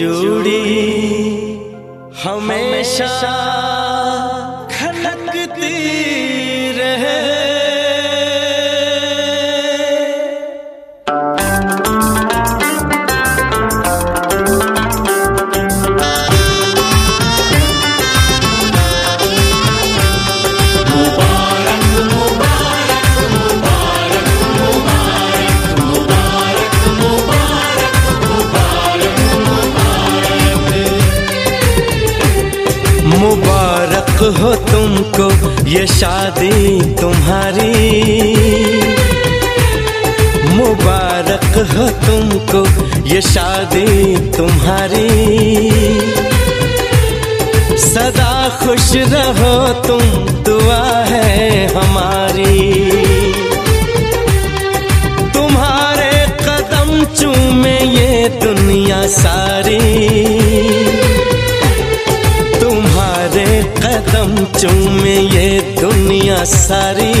जुड़ी हमेशा शादी तुम्हारी। सदा खुश रहो, तुम दुआ है हमारी। तुम्हारे कदम चूमे ये दुनिया सारी। तुम्हारे कदम चूमे ये दुनिया सारी।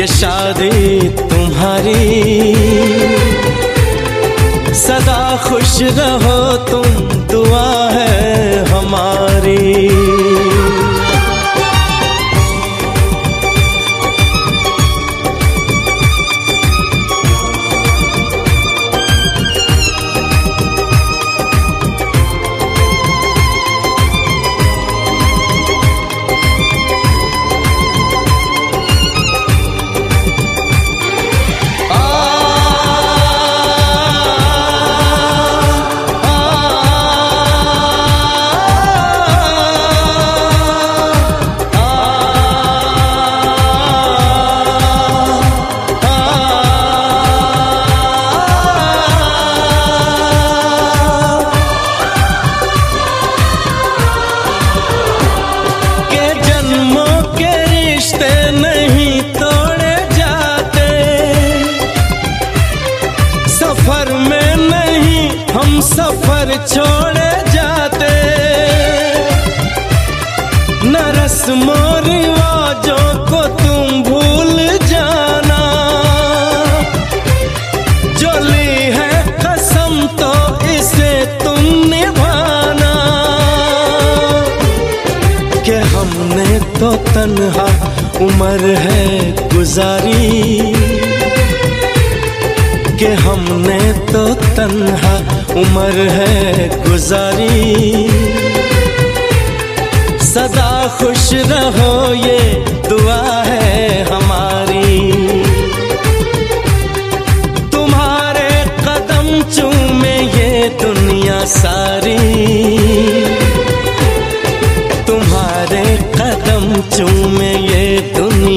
ये शादी तुम्हारी। सदा खुश रहो तुम। उम्र है गुजारी, के हमने तो तन्हा उम्र है गुजारी। सदा खुश रहो, ये दुआ है हमारी। तुम्हारे कदम चूमे ये दुनिया सारी। तुम्हारे कदम चूमे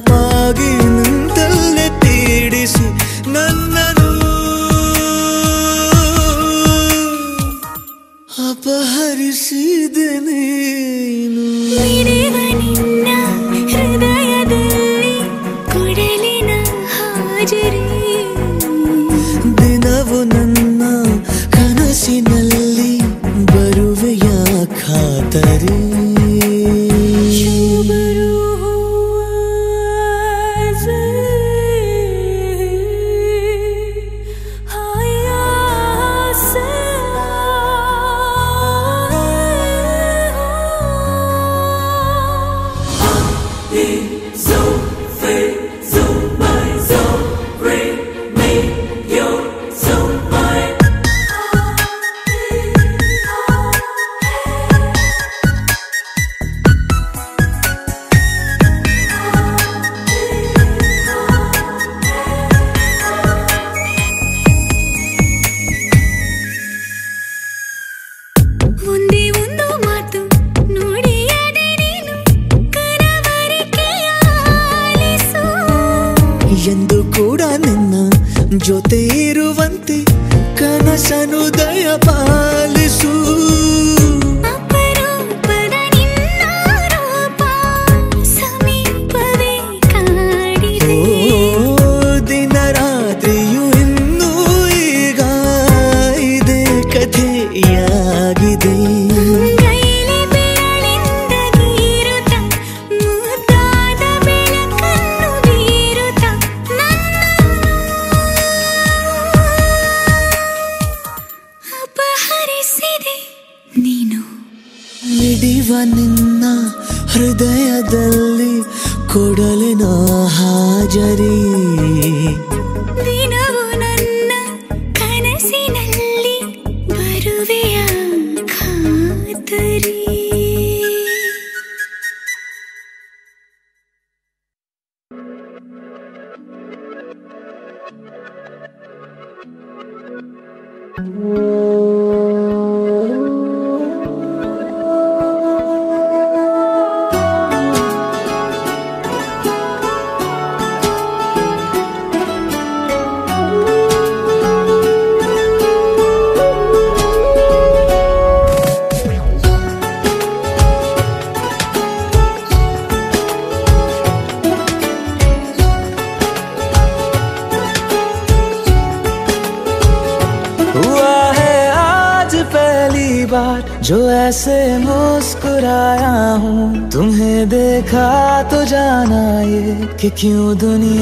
тобой гину कि क्यों दुनिया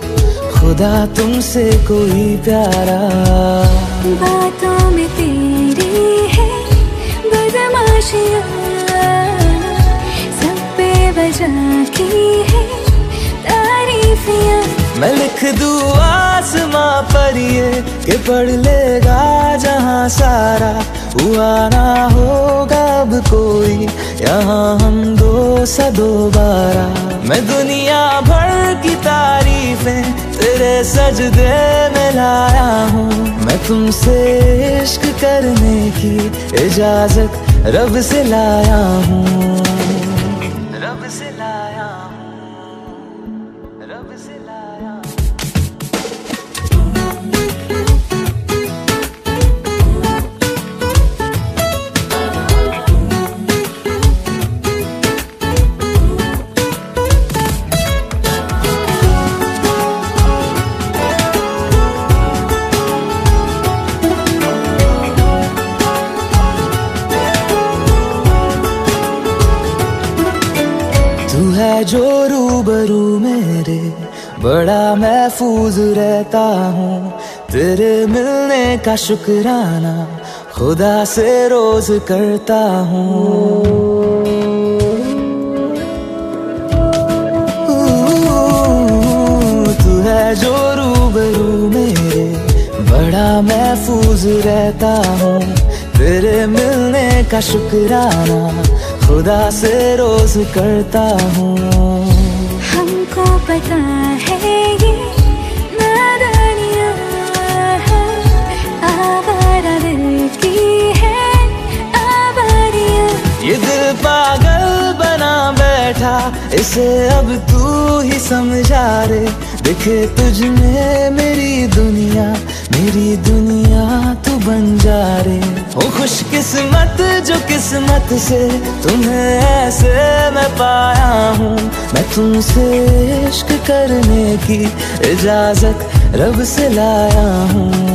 बातों में तेरी है बदमाशियाँ सब पे वजह की है तारीफियाँ। मैं लिख दूँ आसमां पर ये कि पढ़ लेगा जहाँ सारा हुआ ना होगा अब कोई। यहाँ हम दो सा दोबारा मैं दुनिया भर की तारीफें तेरे सजदे में लाया हूँ। मैं तुमसे इश्क करने की इजाज़त रब से लाया हूँ। तेरे मिलने का शुक्राना खुदा से रोज करता हूँ। तू है जो रूबरू मेरे बड़ा महफूज रहता हूँ। तेरे मिलने का शुक्राना खुदा से रोज करता हूँ। हमको पता है पागल बना बैठा, इसे अब तू ही समझा रे। दिखे तुझ में मेरी दुनिया मेरी दुनिया तू बन जा रे। ओ खुश किस्मत जो किस्मत से तुम्हें ऐसे मैं पाया हूँ। मैं तुमसे इश्क करने की इजाज़त रब से लाया हूँ।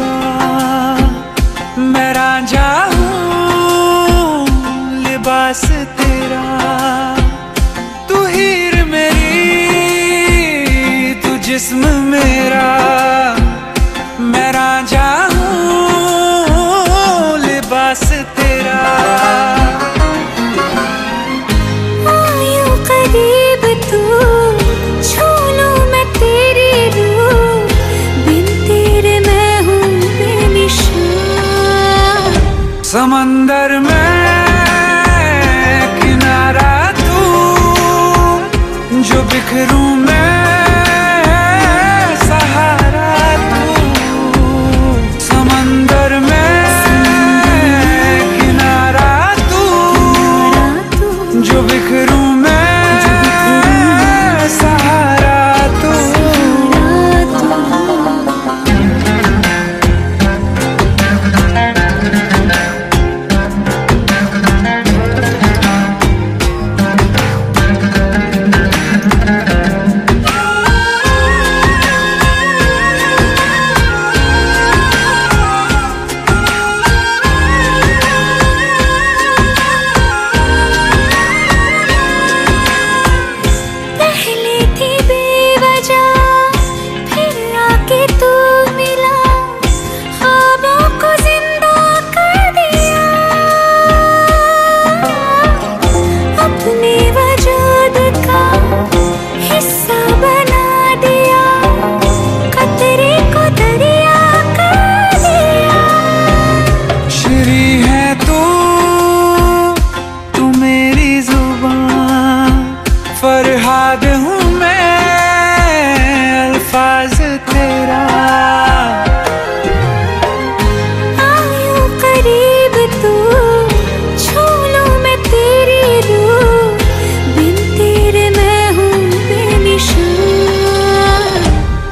तेरा मैं रांझा हूँ लिबास तेरा। तू हीर मेरी तू जिस्म मेरा।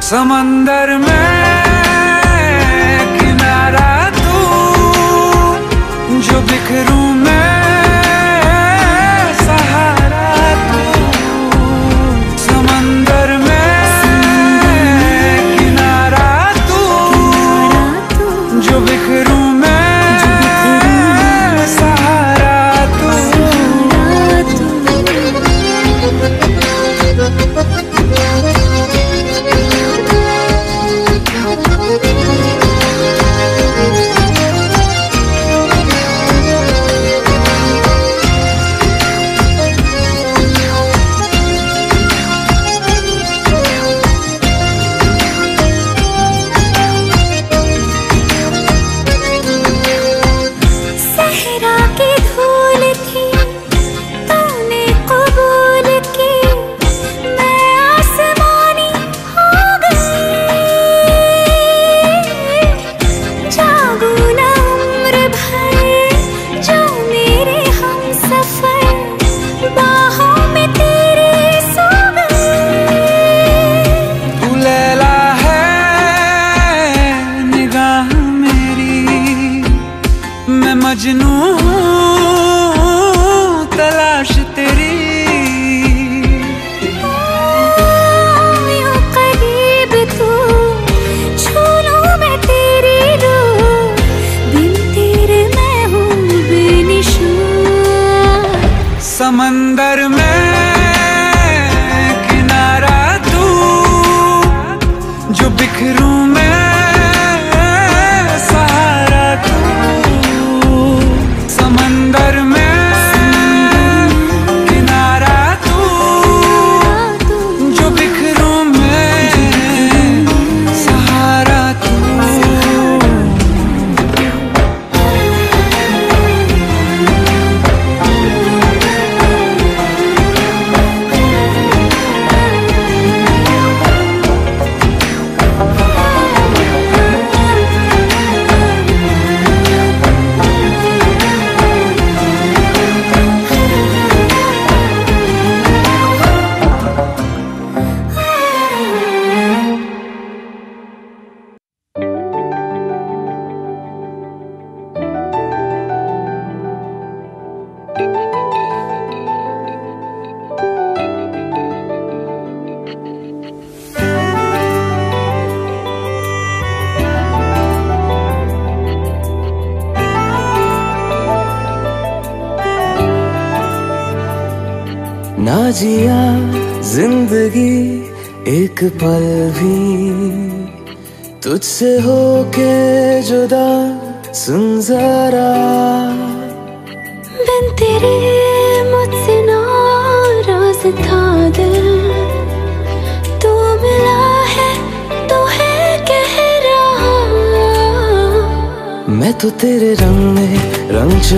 Some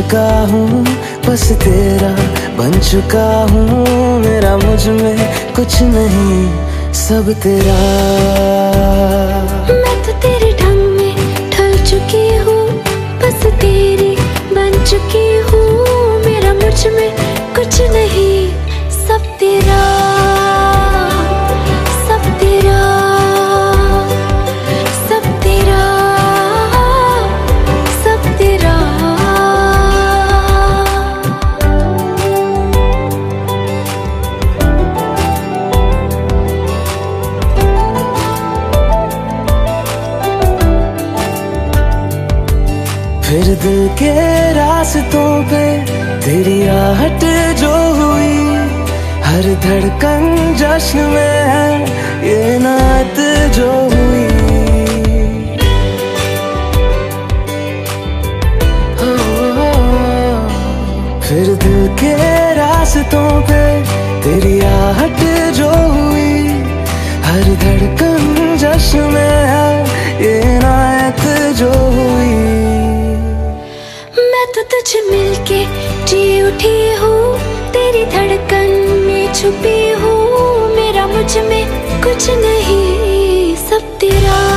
चुका हूँ बस तेरा बन चुका हूँ। मेरा मुझमें कुछ नहीं सब तेरा। हर धड़कन जश्न में है, ये नात जो हुई। फिर दिल के रास्तों पे तेरी आहट जो हुई, हर धड़कन जश्न में है, ये नायत जो हुई। मैं तो तुझे मिलके जी उठी हूँ। छुपी हूँ मेरा मुझमें कुछ नहीं सब तेरा।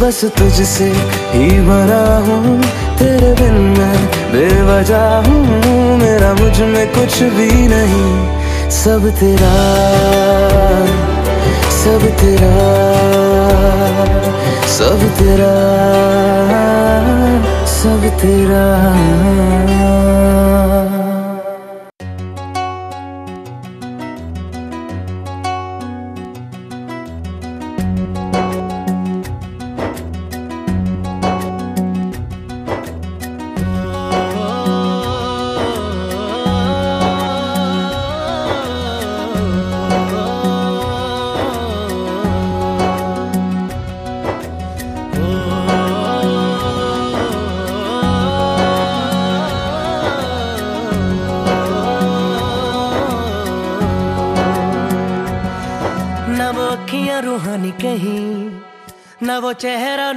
बस तुझसे ही भरा हूँ। तेरे बिन मैं बेवजह हूँ। मेरा मुझमें कुछ भी नहीं। सब तेरा सब तेरा सब तेरा सब तेरा।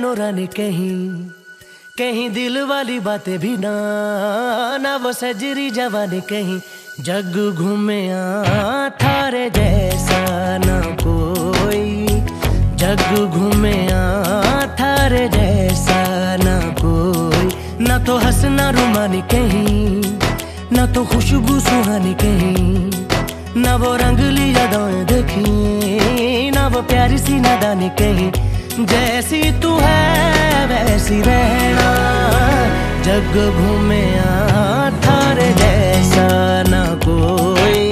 नूरानी कहीं कहीं दिल वाली बातें भी ना ना वो सजरी जवानी कहीं, जग घूमे थारे जैसा न कोई, जग घूमे थारे जैसा न कोई। ना तो हंसना रुमानी कहीं, ना तो खुशबू सुहानी कहीं, ना वो रंगली यादें देखी, ना वो प्यारी सी नादानी कहीं। जैसी तू है, वैसी रहना। जग घूमे थारे जैसा ना कोई।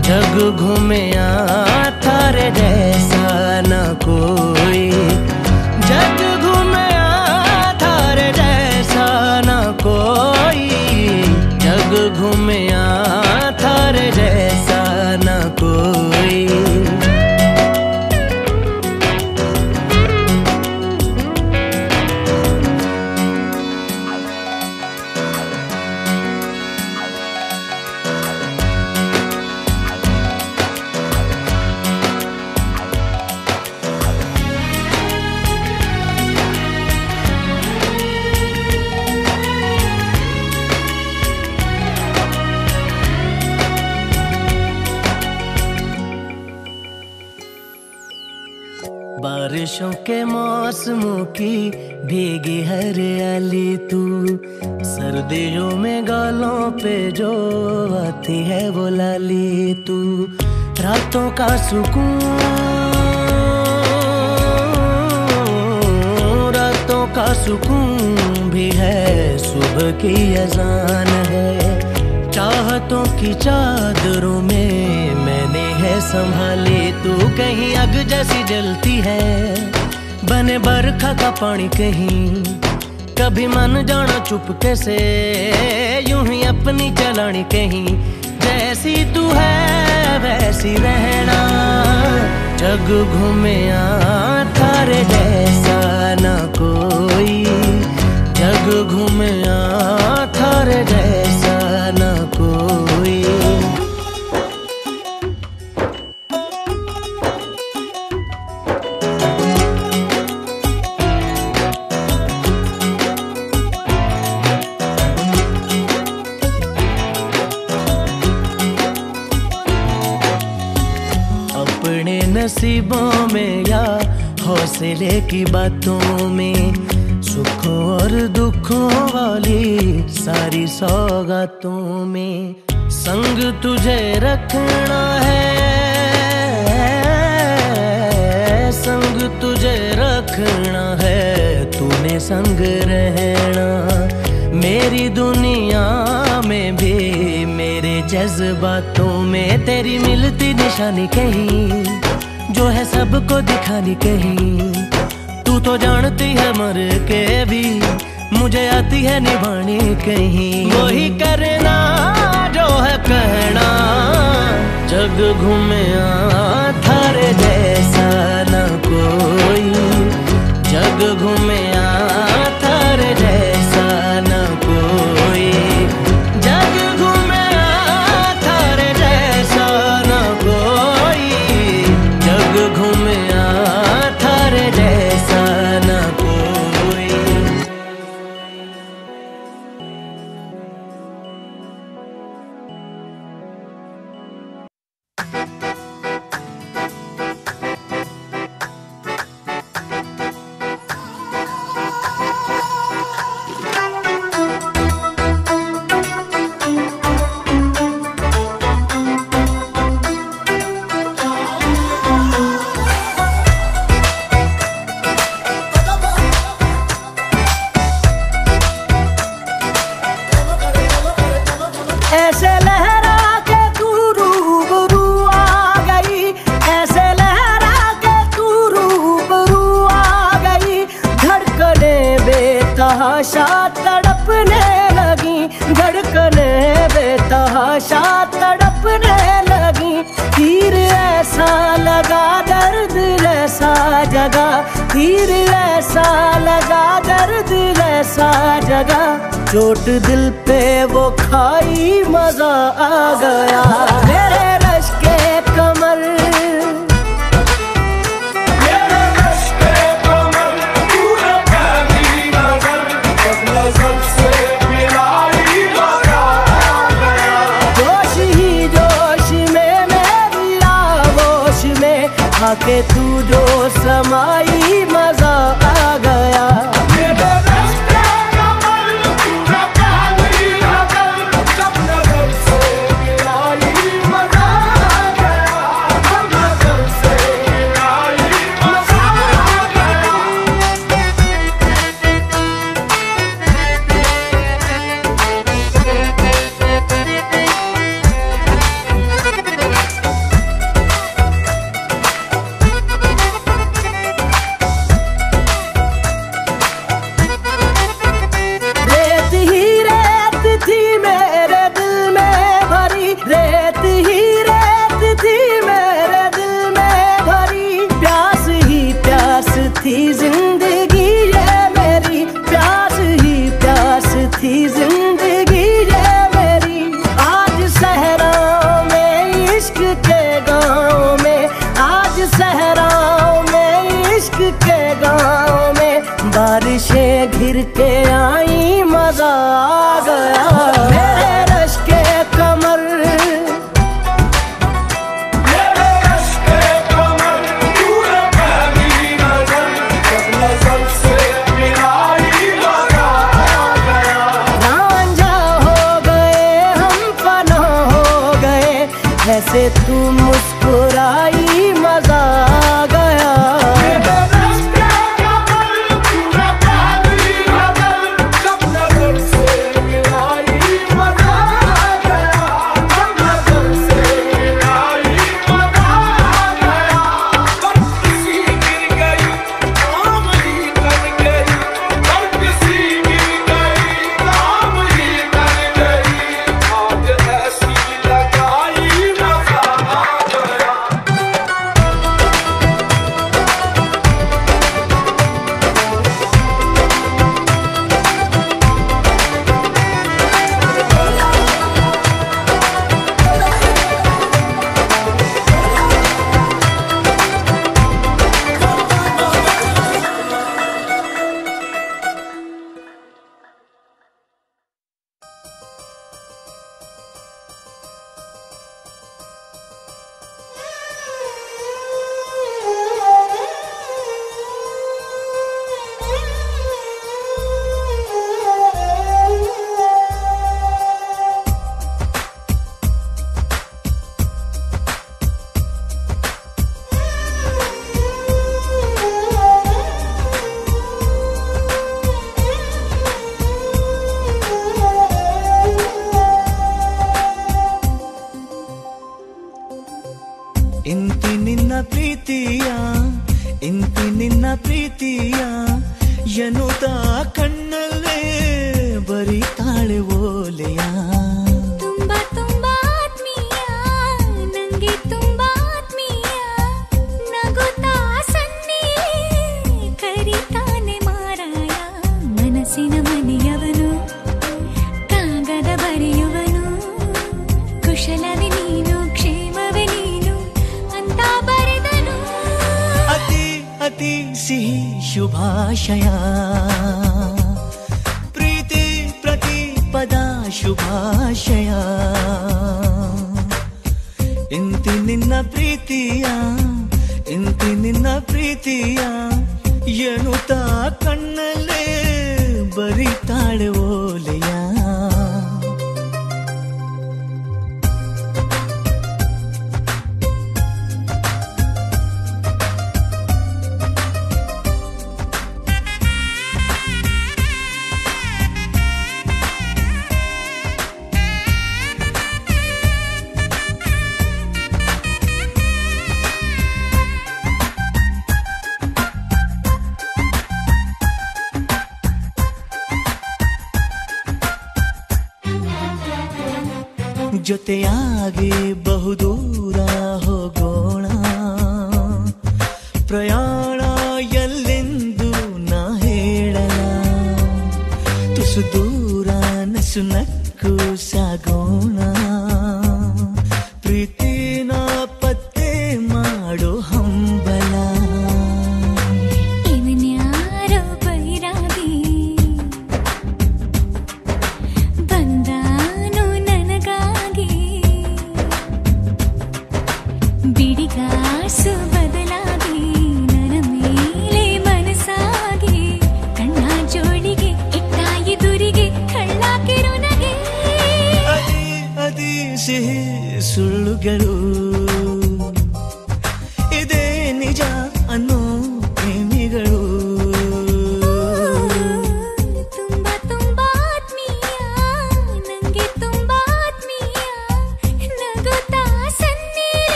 जग घूमे थारे जैसा ना कोई। जग घूमे थारे जैसा ना कोई। जग घूमे बारिशों के मौसमों की भीगी हरियाली तू। सर्दियों में गालों पे जो आती है वो लाली तू। रातों का सुकून, रातों का सुकून भी है, सुबह की अजान है। चाहतों की चादरों में मैंने है संभाली, तू कहीं अग जैसी जलती है। बने बरखा का पानी कहीं, कभी मन जाना चुपके से यूँ ही अपनी चलानी कहीं, जैसी तू है, वैसी रहना। जग घूमे थारे जैसा ना कोई, जग घूमे थारे जैसा। हौसले की बातों में सुखों और दुखों वाली सारी सौगातों में संग तुझे रखना है। संग तुझे रखना है। तूने संग रहना। मेरी दुनिया में भी, मेरे जज्बातों में तेरी मिलती निशानी कहीं। जो है सबको दिखानी कहीं तू तो जानती है मर के भी, मुझे आती है निभानी कहीं वही करना जो है कहना, जग घूमे थारे जैसा न कोई। जग घूमे थारे जैसा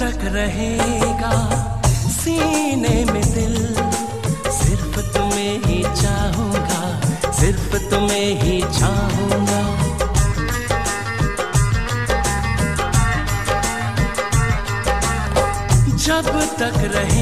तक रहेगा। सीने में दिल, सिर्फ़ तुम्हें ही चाहूँगा, सिर्फ़ तुम्हें ही चाहूँगा। जब तक रहे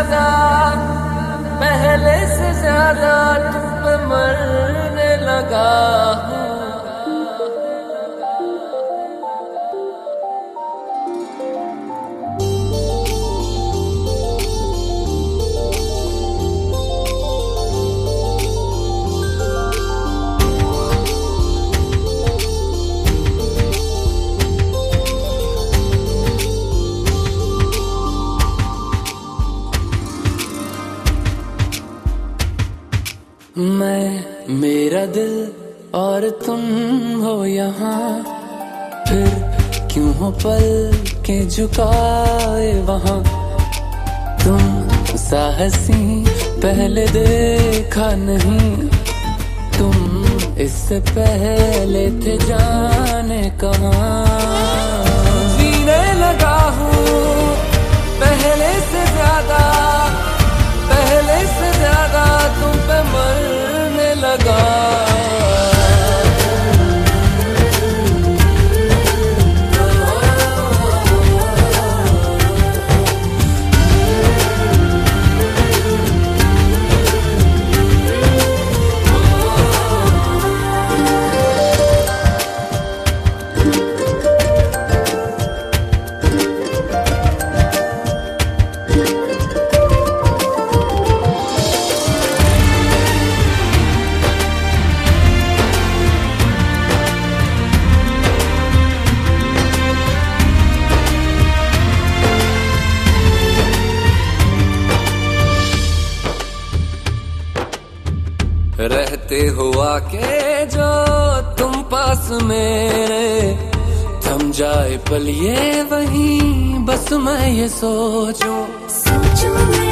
ज़्यादा पहले से ज़्यादा तुम मरने लगा हूँ। और तुम हो यहाँ, फिर क्यों हो पल के झुकाए वहाँ? तुम साहसी पहले देखा नहीं, तुम इससे पहले थे जाने कहाँ? जीने लगा हूँ। मेरे थम जाए पलिए वही बस मैं ये सोचूं। सोचूं